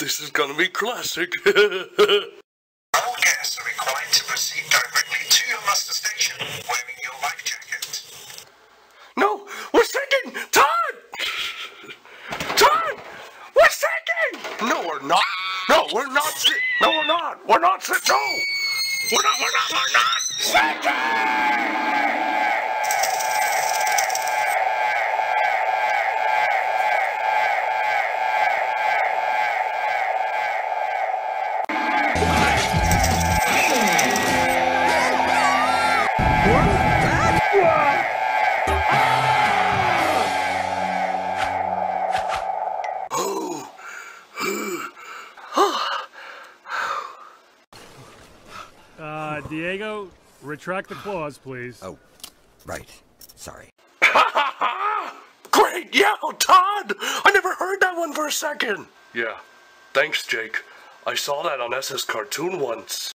This is gonna be classic. All guests are required to proceed directly to your muster station wearing your life jacket. no, we're sinking! Todd! Todd! We're sinking! No, we're not. No, we're not si- No, we're not. We're not si- No! We're not, we're not, we're not sinking! Uh, Diego, retract the clause, please. Oh, right. Sorry. Great yell, Todd! I never heard that one for a second. Yeah. Thanks, Jake. I saw that on SS Cartoon once.